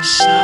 inside.